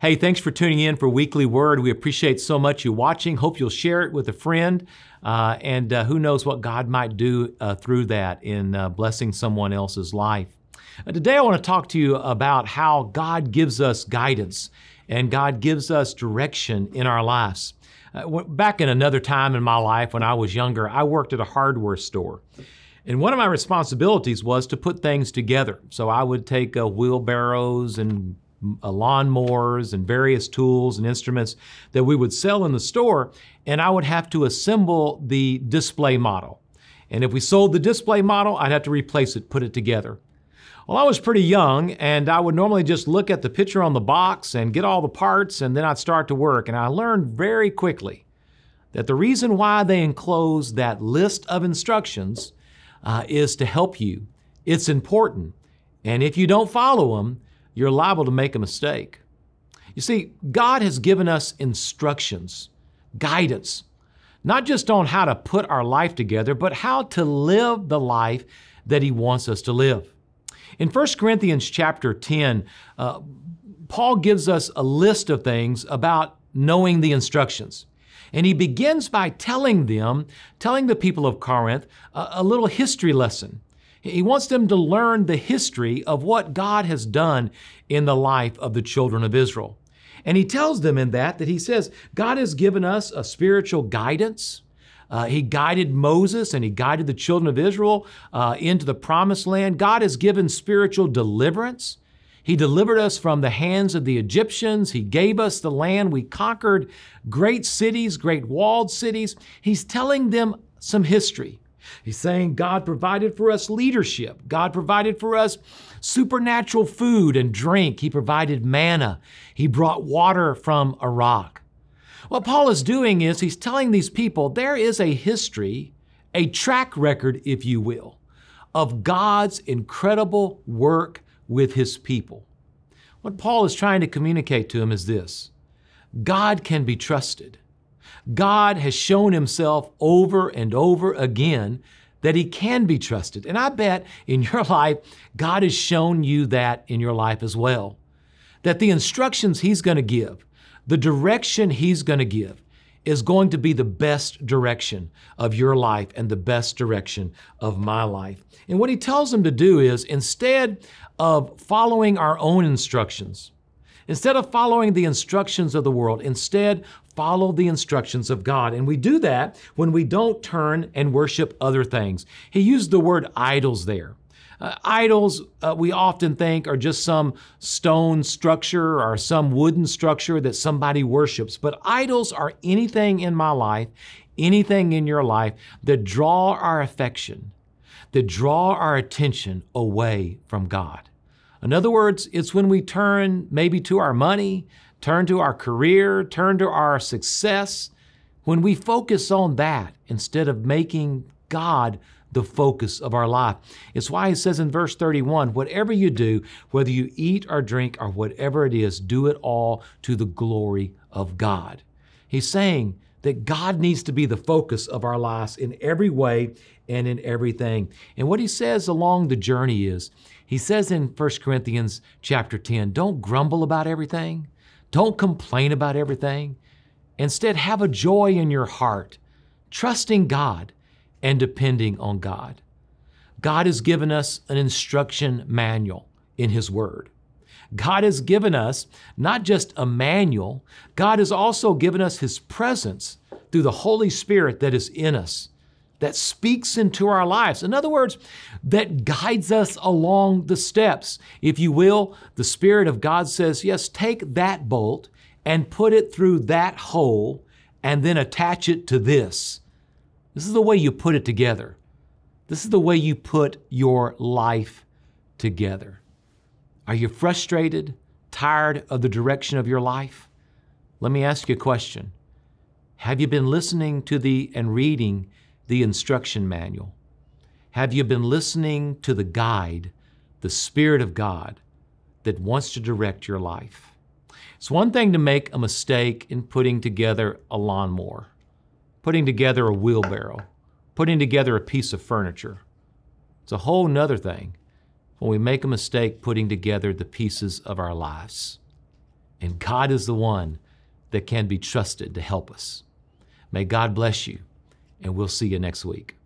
Hey, thanks for tuning in for Weekly Word. We appreciate so much you watching. Hope you'll share it with a friend. Uh, and uh, who knows what God might do uh, through that in uh, blessing someone else's life. Uh, today, I want to talk to you about how God gives us guidance and God gives us direction in our lives. Uh, back in another time in my life when I was younger, I worked at a hardware store. And one of my responsibilities was to put things together. So I would take wheelbarrows and lawnmowers and various tools and instruments that we would sell in the store, and I would have to assemble the display model. And if we sold the display model, I'd have to replace it, put it together. Well, I was pretty young, and I would normally just look at the picture on the box and get all the parts, and then I'd start to work. And I learned very quickly that the reason why they enclose that list of instructions uh, is to help you. It's important. And if you don't follow them, you're liable to make a mistake. You see, God has given us instructions, guidance, not just on how to put our life together, but how to live the life that He wants us to live. In 1 Corinthians chapter 10, uh, Paul gives us a list of things about knowing the instructions. And he begins by telling them, telling the people of Corinth, a, a little history lesson he wants them to learn the history of what God has done in the life of the children of Israel. And he tells them in that that he says, God has given us a spiritual guidance. Uh, he guided Moses and he guided the children of Israel uh, into the promised land. God has given spiritual deliverance. He delivered us from the hands of the Egyptians. He gave us the land. We conquered great cities, great walled cities. He's telling them some history. He's saying God provided for us leadership. God provided for us supernatural food and drink. He provided manna. He brought water from a rock. What Paul is doing is he's telling these people there is a history, a track record, if you will, of God's incredible work with his people. What Paul is trying to communicate to them is this God can be trusted. God has shown himself over and over again that he can be trusted. And I bet in your life, God has shown you that in your life as well. That the instructions he's going to give, the direction he's going to give, is going to be the best direction of your life and the best direction of my life. And what he tells them to do is instead of following our own instructions, Instead of following the instructions of the world, instead follow the instructions of God. And we do that when we don't turn and worship other things. He used the word idols there. Uh, idols, uh, we often think, are just some stone structure or some wooden structure that somebody worships. But idols are anything in my life, anything in your life that draw our affection, that draw our attention away from God. In other words, it's when we turn maybe to our money, turn to our career, turn to our success, when we focus on that instead of making God the focus of our life. It's why he says in verse 31 whatever you do, whether you eat or drink or whatever it is, do it all to the glory of God. He's saying that God needs to be the focus of our lives in every way and in everything. And what he says along the journey is, he says in 1 Corinthians chapter 10, don't grumble about everything. Don't complain about everything. Instead, have a joy in your heart, trusting God and depending on God. God has given us an instruction manual in His Word. God has given us not just a manual, God has also given us His presence through the Holy Spirit that is in us that speaks into our lives. In other words, that guides us along the steps. If you will, the Spirit of God says, yes, take that bolt and put it through that hole and then attach it to this. This is the way you put it together. This is the way you put your life together. Are you frustrated, tired of the direction of your life? Let me ask you a question. Have you been listening to the and reading the instruction manual? Have you been listening to the guide, the Spirit of God, that wants to direct your life? It's one thing to make a mistake in putting together a lawnmower, putting together a wheelbarrow, putting together a piece of furniture. It's a whole nother thing when we make a mistake putting together the pieces of our lives. And God is the one that can be trusted to help us. May God bless you, and we'll see you next week.